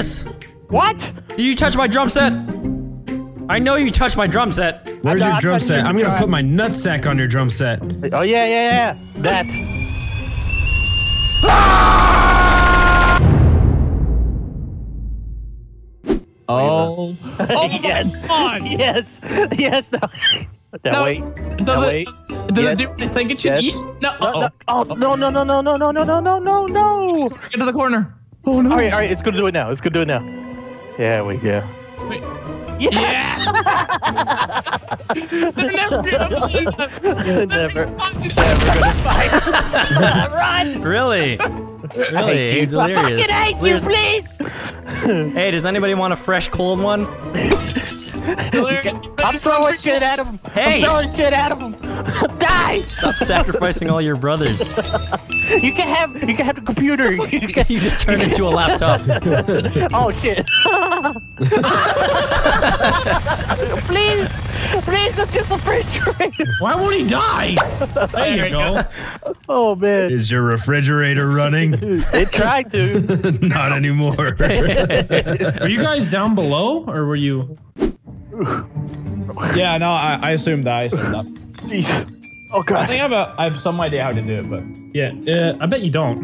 Delirious! What? You touched my drum set! I know you touched my drum set. Where's your drum set? I'm gonna put my nutsack on your drum set. Oh yeah, yeah, yeah. That. Ah! Oh. Oh yes. god! Yes. Yes. No. Now No, wait. Does Now it? wait. Does, does it do Yes. anything? It should Yes. eat? No. No, Uh-oh. no, oh no no no no no no no no no no no. Get to the corner. Oh no. All right, all right. It's gonna do it now. It's gonna do it now. There we go. Wait. Yeah. Yeah. They're never gonna believe us. They're Never. fucking- Run. Really? Really? Hey, Delirious. Fucking hate you, please. Hey, does anybody want a fresh cold one? Delirious. I'm throwing shit at him. Hey. I'm throwing shit at him. Die. Stop sacrificing all your brothers. You can have you can have the computer. You can- You just turned into a laptop. oh shit. please, please, it's just the refrigerator. Why won't he die? There you go. Oh man, Is your refrigerator running? it tried to. Not anymore. Were you guys down below, or were you? Yeah, no, I, I assumed that. I assumed that. Jeez. Oh I think I have, a, I have some idea how to do it, but Yeah. Uh, I bet you don't.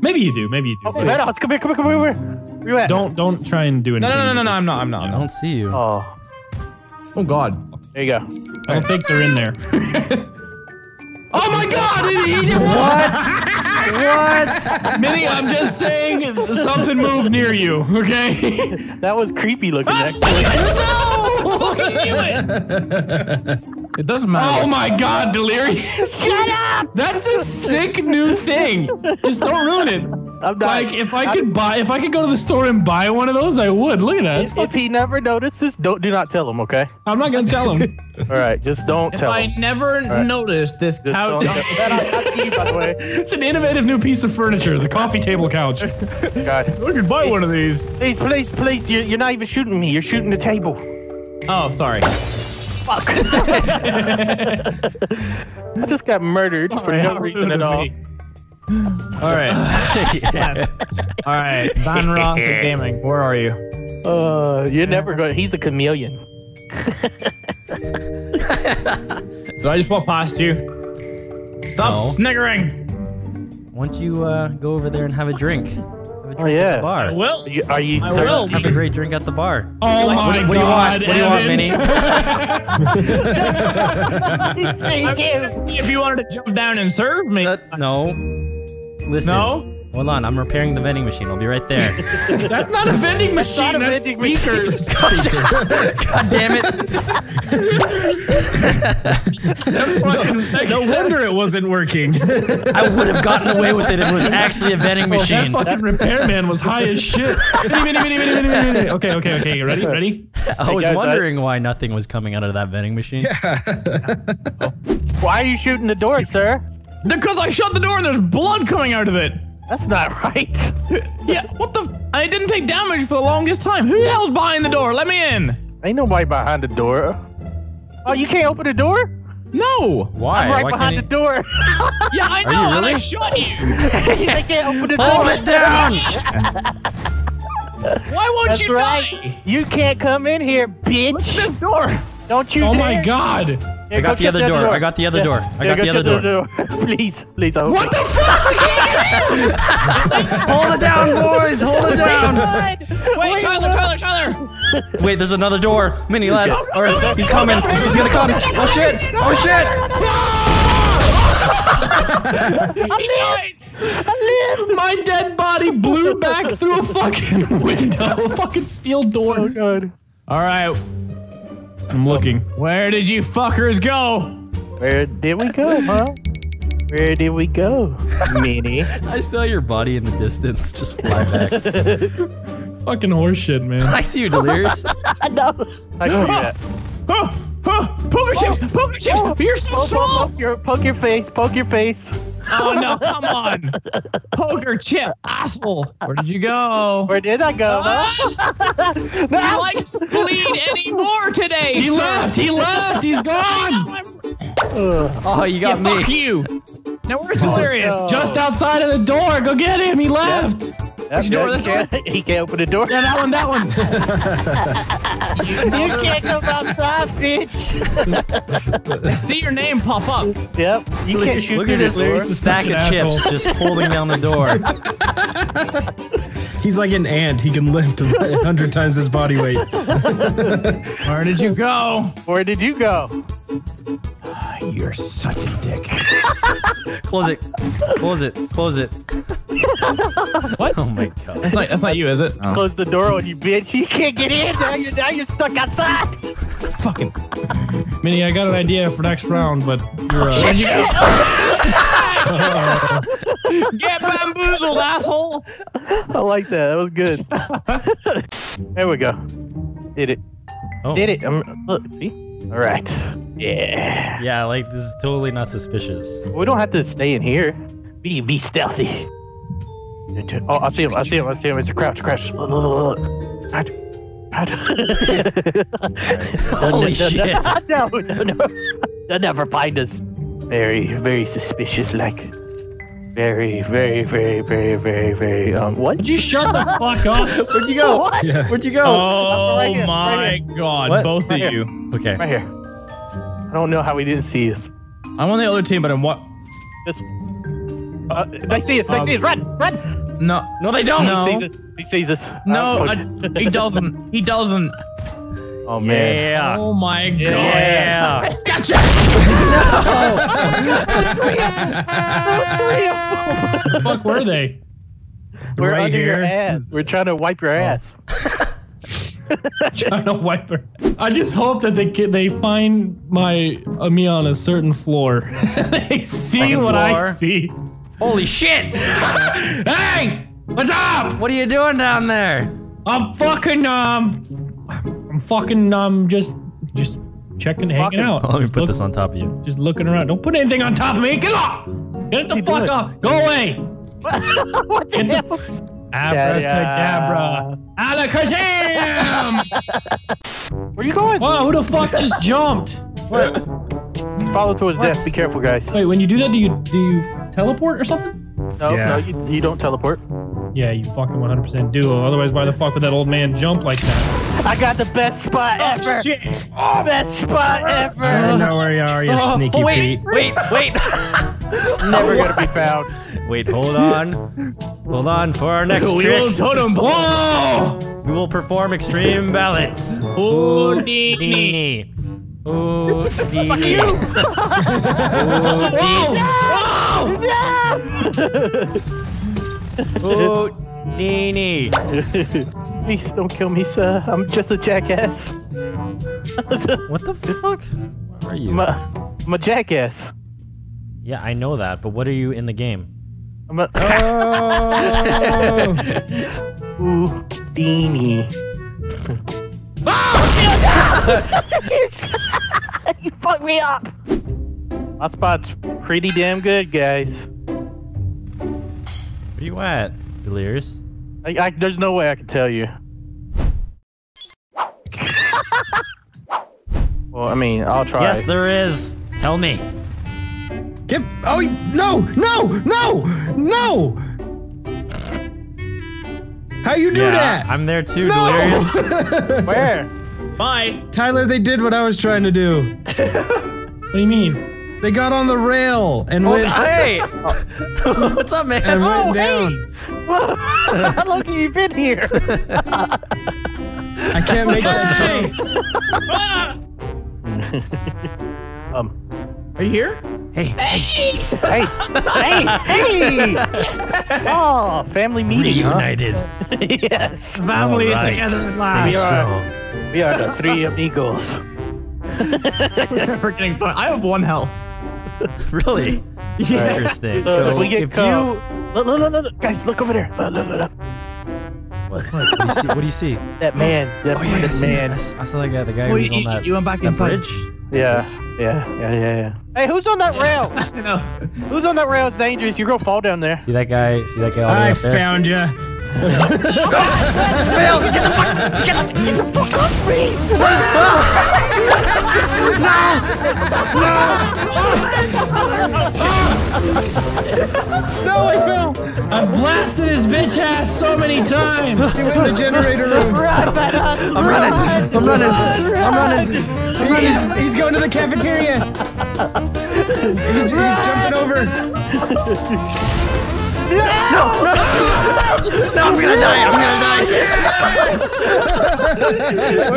maybe you do. Maybe you do. Oh, Madhouse, come here, come here, come here. Where, where you at? Don't don't try and do anything. no, no, no, no, no. I'm not, I'm not. I don't see you. Oh, Oh God. there you go. I don't think they're in there. Oh my God! What? Mini, I'm just saying something moved near you. Okay. That was creepy looking. Actually. It doesn't matter. Oh my God, delirious! Shut up! That's a sick new thing. Just don't ruin it. I'm not. Like if I could buy, if I could go to the store and buy one of those, I would. Look at that. It's if, if he never notices, don't do not tell him. Okay. I'm not gonna tell him. All right, just don't If tell If I him. never right. noticed this Just couch. don't tell That not to you, by the way. it's an innovative new piece of furniture, the coffee table couch. God. I could buy one of these. Please, please, please. You, you're not even shooting me. You're shooting the table. Oh, sorry. Fuck. I just got murdered for no reason at all. me. All right. All right. Don Ross at Gaming. Where are you? Uh, you're never going. He's a chameleon. Did I just walk past you? Stop No. sniggering. Why don't you uh, go over there and have a drink? Have a drink Oh at yeah. the bar. Well, Are you? Are you I will. Have a great drink at the bar. Oh my what, what do you god, want? What do you want, Evan. Mini? Thank you. if you wanted to jump down and serve me. Uh, no. Listen. No? Hold on, I'm repairing the vending machine. I'll be right there. That's not a vending machine. not a that's vending machine. speakers. God damn it. no wonder it wasn't working. I would have gotten away with it if it was actually a vending machine. that machine. fucking repairman was high as shit. Okay, okay, okay. You ready? Ready? I was guys, I- wondering why nothing was coming out of that vending machine. Why are you shooting the door, sir? Because I shut the door and there's blood coming out of it. That's not right. Yeah, what the? f- I didn't take damage for the longest time. Who the hell's behind the door? Let me in. Ain't nobody behind the door. Oh, you can't open the door? No. Why? I'm right why behind the can't door. Yeah, I Are know, you and I shot you. I can't open the door. Hold it down! Why won't That's you right. die? You can't come in here, bitch. Look at this door. Don't you Oh dare. my god. Here, I got go the other door. I got the other door. I Yeah, got go the other shut door. please, please. I hope What the fuck? Hold it down, boys! Hold it down! Wait, Tyler, Tyler, Tyler. Wait, there's another door. Mini Ladd. Alright, he's coming. He's gonna come. Oh shit! Oh shit! I lived! My dead body blew back through a fucking window. A fucking steel door. Oh god. All right, I'm looking. where did you fuckers go? Where did we go, huh? Where did we go, Mini? I saw your body in the distance just fly back. Fucking horseshit, man. I see you, Delirious. I know. I can see that. Oh, oh, poker chips, poker chips. Oh, You're so Poke, small. poke your, poke your face. Poke your face. Oh no, come on. Poker chip, asshole. Where did you go? Where did I go, huh? Ah, you like to bleed anymore today, He sir. left. He left. He's gone. Oh, you got Fuck me. you. Now where's Delirious? no. Just outside of the door. Go get him. He left. Which door, He this can't, he can't open the door. Yeah, that one, that one. You can't come outside, bitch. I see your name pop up. Yep. You can't shoot Look through at this door. stack of an chips just holding down the door. He's like an ant. He can lift a hundred times his body weight. Where did you go? Where did you go? Ah, you're such a dick. Close it. Close it. Close it. What? Oh my god. That's not, that's not you, is it? Oh. Close the door on you, bitch. You can't get in. Now you're now you're stuck outside. Fucking. Mini, I got an idea for next round, but you're uh, Get bamboozled, asshole! I like that. That was good. there we go. Did it. Oh. Did it. Um, look, see? All right. Yeah. Yeah, like this is totally not suspicious. We don't have to stay in here. Be be stealthy. Oh, I see him. I see him. I see him. It's a crouch. Crouch. Look, look, look, look. Hide. Hide. Holy shit. no, no, no. They'll never find us. Very, very suspicious. Like, very, very, very, very, very, very. Um, what? Would you shut the fuck up? Where'd you go? What? Yeah. Where'd you go? Oh Right here, my right god, What? both Right of here. you. Okay. Right here. I don't know how we didn't see us. I'm on the other team, but I'm what? This. Uh, they see us. They Um, see us. Run! Run! No, No, they don't. No. He sees us. He sees us. no, Oh, I, he doesn't. He doesn't. oh man. Yeah. Oh my god. Yeah. fuck were they? We're Right under your ass. We're trying to wipe your ass. Trying to wipe her. I just hope that they get, they find my uh, me on a certain floor. they see Second what I see. Holy shit! Hey, what's up? What are you doing down there? I'm fucking um, I'm fucking um, just just checking, hanging out. Let me Just put look- this on top of you. Just looking around. Don't put anything on top of me. Get off. Get it the fuck off. Go away. what the Get the hell? f- Abracadabra. Alakazam! Where are you going? wow, who the fuck just jumped? What? Follow towards death. Be careful, guys. Wait, when you do that, do you do you teleport or something? No, Yeah. no, you, you don't teleport. Yeah, you fucking 100% do. Otherwise, why the fuck would that old man jump like that? I got the best spot oh, ever. shit! Best spot oh, ever. I ever. know where you are, you Oh, sneaky oh, wait, Pete. wait, wait. Never gonna be found. Wait, hold on. Hold on for our next We trick. will totem pole. Whoa! We will perform extreme balance. Houdini. Houdini. Houdini. Whoa! Houdini. Please don't kill me, sir. I'm just a jackass. What the fuck? Where are you? I'm a, I'm a jackass. Yeah, I know that, but what are you in the game? I'm a Oh. Houdini. you fucked me up. My spot's pretty damn good, guys. Where you at, Delirious? I, I, there's no way I can tell you. well, I mean, I'll try. Yes, there is. Tell me. Get, oh, no, no, no, no! How you do yeah, that? I'm there too, no! Delirious. Where? Bye. Tyler, they did what I was trying to do. What do you mean? They got on the rail and Oh, went, hey! What's up, man? and went Oh, down. How long have you been here? I can't make that jump. um. Are you here? Hey, Hey, hey, hey! hey. Oh, family meeting, huh? reunited. yes. Family All right. is together at Stay We are, We are the three amigos. We're getting fun. I have one health. Really? Yeah. Interesting. So, So, if we get if caught- uh, Look, look, look, look, look. guys, look over there. Look, look, look, look. you what, what do you see? What do you see? That man, oh, that, Oh yeah, I see. man. I s- I saw that guy. The guy Oh, who's you, on that, you went back that inside. bridge. Yeah, yeah, yeah, yeah, yeah. Hey, who's on that rail? I know. who's on that rail? It's dangerous. You're gonna fall down there. See that guy? See that guy all the I up there? found you. Fail! Get the fuck! Get the, Fuck off me! No, I fell. I blasted his bitch ass so many times. In the generator room. Run, Venom! I'm running! I'm running! I'm running! He's, he's going to the cafeteria. He's, he's jumping over. No! No! No! no, I'm gonna die! I'm gonna die!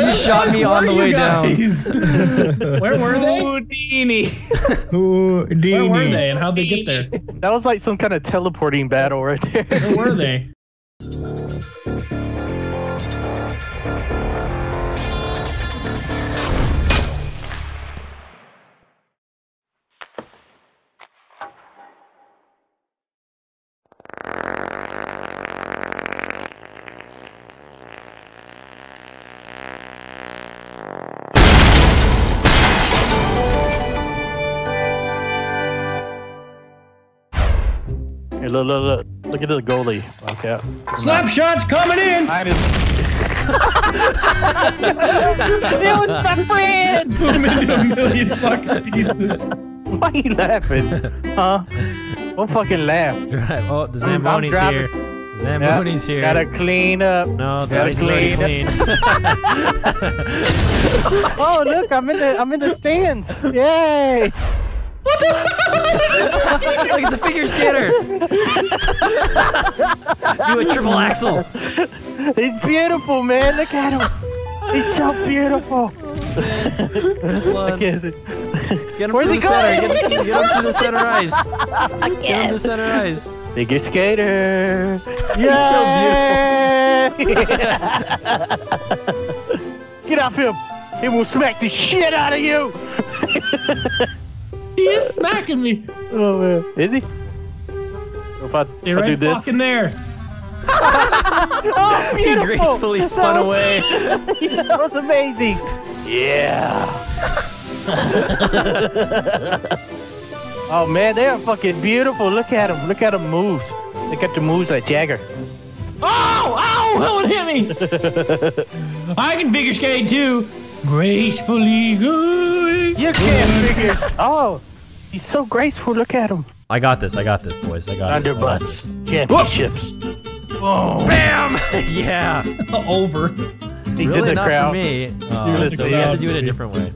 You shot me on the way down. Where were they? Houdini. Houdini. Where were they and how'd they get there? That was like some kind of teleporting battle right there. Where were they? Look, look, look. Look at the goalie. Okay. Slap shots coming in. Mine is. it was my friend! Put him into a million fucking pieces. Why are you laughing? Huh? Don't fucking laugh. Right. Oh, the I'm Zamboni's driving. here. The Zamboni's here. Gotta clean up. No, the gotta ice is already clean clean. Oh, look, I'm in the I'm in the stands. Yay! Look, it's a figure skater. Do a triple axel. He's beautiful, man. Look at him. He's so beautiful. I can't see. Get him Where's to the center. going? Get, get him to the center ice. Get him to the center ice. Figure skater. He's so beautiful. Get off him. He will smack the shit out of you. He is smacking me. Oh man, is he? If I, They're I do right this. fucking there. Oh, He beautiful. gracefully spun away. that was amazing. Yeah. oh man, they are fucking beautiful. Look at them. Look at them moves. They got the moves like Jagger. Oh, ow, that one hit me. I can figure skate too. Gracefully going. You can't figure. Oh, he's so graceful. Look at him. I got this. I got this, boys. I got this. I got Underbus this. championships. Boom. Bam! yeah. Over. He's really in the not crowd. for me. Oh, You're in so the you have to do it a different way.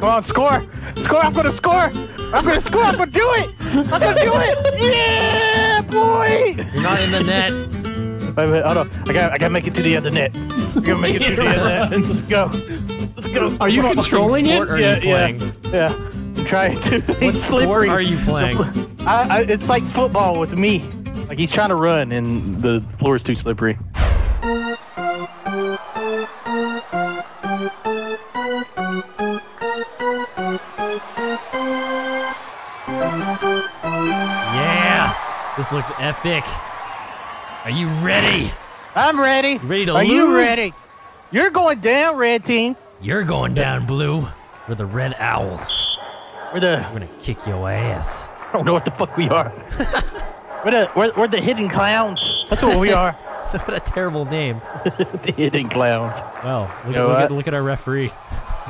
Come on, score! Score! I'm gonna score! I'm gonna score! I'm gonna do it! I'm gonna do it! Yeah, boy! You're not in the net. Wait, wait, hold on. I gotta, I gotta make it to the other net. I gotta make it to the other net. Let's go. Let's go. Are you What controlling sport it? are Yeah, you yeah. playing? Yeah. I'm trying to. What He's sport slippery. are you playing? I, I, it's like football with me. Like he's trying to run and the floor is too slippery. Yeah. This looks epic. Are you ready? I'm ready. Ready to Are you ready? You're going down, red team. You're going down, Blue. We're the Red Owls. We're the. We're gonna kick your ass. I don't know what the fuck we are. we're the. We're, we're the hidden clowns. That's what we are. what a terrible name. the hidden clowns. Well, look, You know look, at, look at our referee.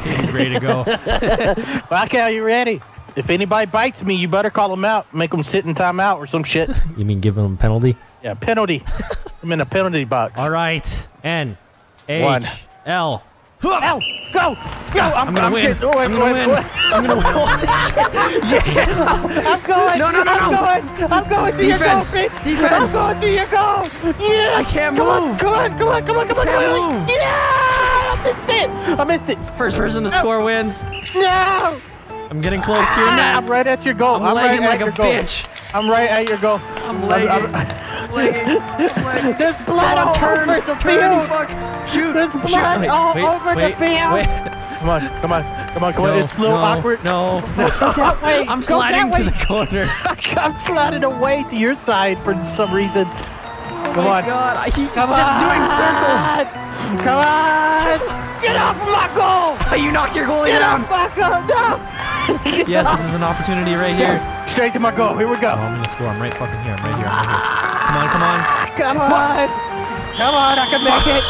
He's ready to go. Okay, are you ready? If anybody bites me, you better call them out. Make them sit in timeout or some shit. You mean give him a penalty? Yeah, penalty. I'm in a penalty box. All right. N One. H L. Ow! Go! Go! I'm, I'm gonna win. getting- oh, I'm gonna win. I'm gonna win. yeah. I'm going. No, no, no, I'm no. going. I'm going to Defense. your goal. Defense. I'm going to your goal. Yeah. I can't come move. On, come on, come on, come on, come on, Can't come on. move. Yeah! I missed it. I missed it. First person to oh. score wins. No! I'm getting close to your net. I'm right at your goal. I'm right legging at like a goal. bitch. I'm right at your goal. I'm legging. I'm- legging. legging. There's blood all turn, over the turn, field. fuck. Shoot. There's Shoot. blood Wait, all wait, over the field. Wait. Come on, come on, come on, come on. It's a little no, awkward. No, no. that way. I'm sliding to the corner. I'm sliding away to your side for some reason. Oh Come my on. god, he's Come just doing on. circles. Come on! Get off my goal! You knocked your goalie Get down. off my goal! No! Yes, this is an opportunity right here. Straight to my goal. Here we Oh, go. I'm gonna score. I'm right fucking here. I'm right here. I'm right here. Come on, come on. Come on! Come on, I can make it!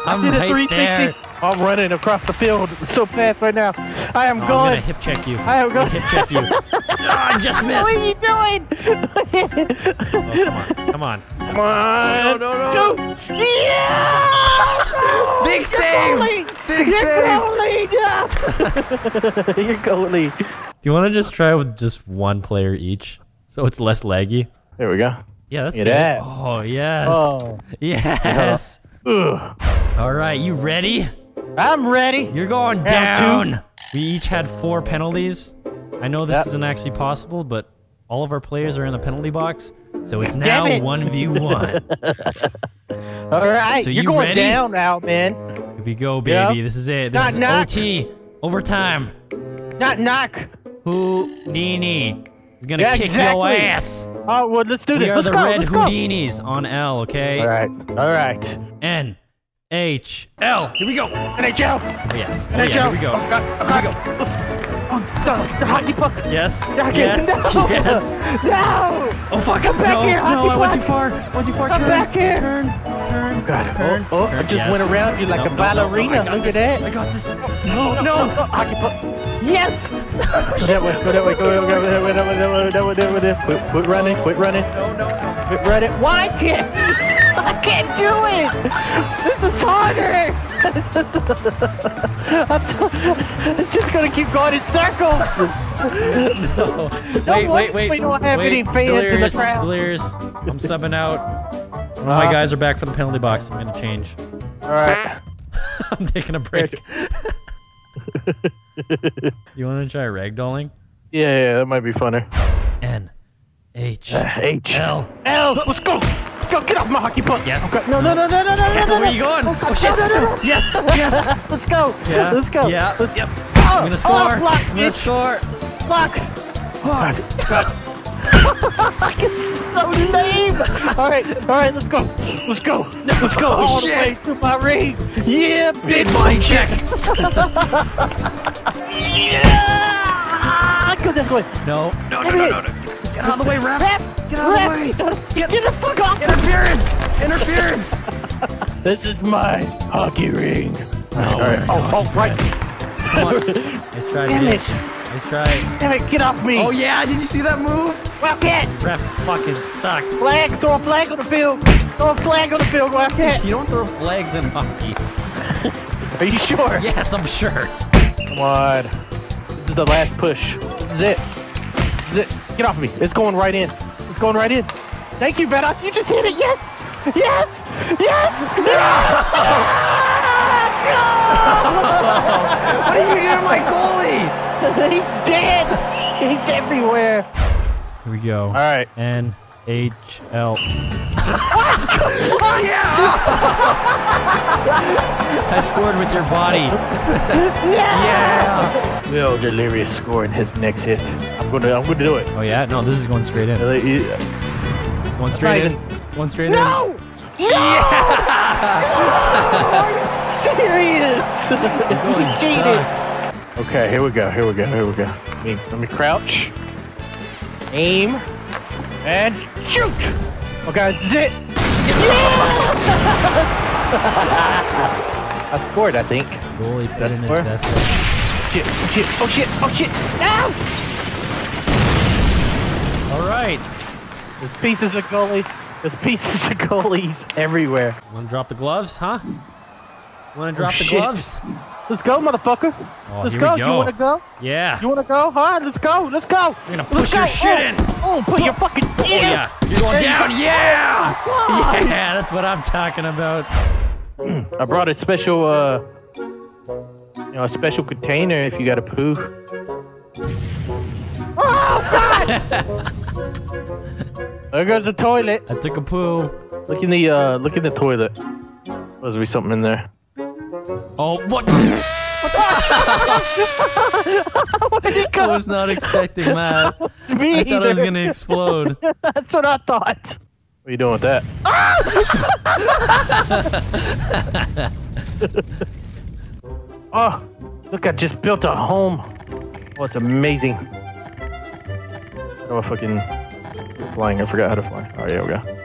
I'm Did a 360. there. I'm running across the field so fast right now. I am Oh, I'm gonna going. hip check you. I am going. hip check you. Ah, I just missed. What are you doing? Oh, come on, come on. Come on. No, no, Two. Yeah! Big save! Goalie! Big You're save! goalie! Yeah! You're goalie. Do you want to just try with just one player each, so it's less laggy? There we go. Yeah, that's Look good. that. Oh yes, Oh. yes. Ugh. All right, you ready? I'm ready. You're going Round down. We each had four penalties. I know this Yep. isn't actually possible, but all of our players are in the penalty box, so it's now it. one v one. All right. So You're you going ready? down now, man. If we go, baby, Yep. this is it. This Knock, is knock. OT overtime. Knock, knock. Houdini is gonna Yeah, kick exactly. your ass. Oh, well, let's do We this. are let's the go. red let's go. Houdinis on L, okay? All right. All right. N H L. Here we go. Oh NHL. yeah. Oh NHL. yeah. Here we go. Oh, God. Oh, God. Oh, the, the hockey puck. Yes. Hockey- Yes. No. Yes. No. Oh fuck! Come back no, here, no, I went too far. I went too far. Come turn, back here. Turn, turn, God. turn. Oh, oh, I just Yes. went around you like No, a no, no, ballerina. Look this. at that. I got this. No, No, no, no. no, puck. Yes. go that way. Go that way. Go that way. Go that way. That way. That way. That way. That way. That way. Quit, quit running. Quit running. No, no, no. Quit running. Why can't? I can't do it. This is harder. it's just gonna keep going in circles. Wait, wait, wait. we don't have wait. any fans in the Delirious, crowd. Delirious. I'm subbing out. Uh-huh. My guys are back for the penalty box. I'm gonna change. All right. I'm taking a break. you want to try ragdolling? Yeah, yeah, that might be funner. N H H L. L. Let's go. Let's go. Get off my hockey puck. Yes. Okay. No, no, no, no, no, no, no, no. Where are you going? Oh shit! No, no, no. Yes, yes. Let's go. Yeah. Let's go. Yeah. Let's Yep. Oh, I'm gonna score. Oh, block, I'm gonna bitch. score. Block. God. God. so lame. All right, all right, let's go. Let's go. Let's go Oh, all shit. the way to my ring. Yeah, Big body check. yeah. Go this way. No, no, no, no, no, no. Get out of the way, ref. Ref. Get out of the way. Ref. Get, the fuck off. Interference. Interference. This is my hockey ring. Oh, all right. Oh, oh, right. Nice try, Damn bitch. it. Nice try. Damn it, get off me. Oh yeah, did you see that move? Wildcat. Ref fucking sucks. Flag. Throw a flag on the field. Throw a flag on the field, Wildcat. You don't throw flags in hockey. Are you sure? Yes, I'm sure. Come on. This is the last push. This is it. This is it. Get off me. It's going right in. It's going right in. Thank you, Vedox. You just hit it. Yes. Yes. Yes. No! Oh, what are you doing to my goalie? He's dead. He's everywhere. Here we go. All right. N H L. oh yeah! I scored with your body. Yeah. yeah. Will Delirious score in his next hit. I'm gonna. I'm gonna do it. Oh yeah? No, this is going straight in. One straight in. One straight in. No. Are you serious? in. Goalie You sucks. Okay, here we go. Here we go. Here we go. Let me, let me crouch, aim, and shoot. Okay, this is it. I scored, I think. Goalie put That's in his best. Oh, shit! Oh shit! Oh shit! Oh shit! Ow! All right. There's pieces of goalie. There's pieces of goalies everywhere. Want to drop the gloves, huh? Want to oh, drop the shit. gloves? Let's go, motherfucker. Oh, Let's here go. You wanna go? Yeah. You wanna go? All right, Let's go. Let's go. We're gonna Let's push your go. shit oh. in. Oh, put your fucking Oh yeah. You're going down. go. Yeah. Yeah, that's what I'm talking about. I brought a special, uh, you know, a special container if you got to poo. Oh God! there goes the toilet. I took a poo. Look in the, uh, look in the toilet. Must be something in there. Oh, what? What the- Where'd it I was not expecting that. Me I thought it was gonna explode. That's what I thought. What are you doing with that? oh, look! I just built a home. Oh, it's amazing. Oh, fucking. flying. I forgot how to fly. Oh, yeah, we go.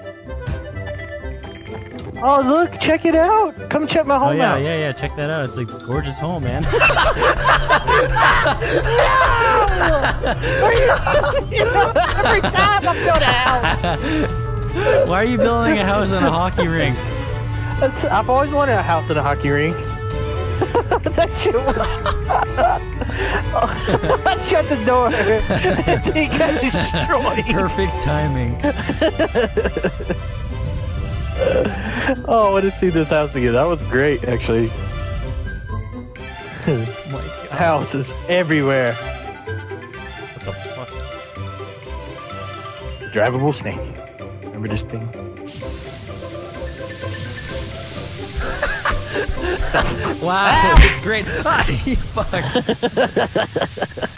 Oh, look, check it out. Come check my home Oh home yeah, out. yeah, yeah. Check that out. It's a gorgeous home, man. Every time I build a house. Why are you building a house on a hockey rink? That's, I've always wanted a house in a hockey rink. that shit was. I shut the door. he got destroyed. Perfect timing. Oh, I want to see this house again. That was great, actually. Oh my God. Houses everywhere. What the fuck? Drivable snake. Remember this thing? Wow, it's great. Ah, fuck.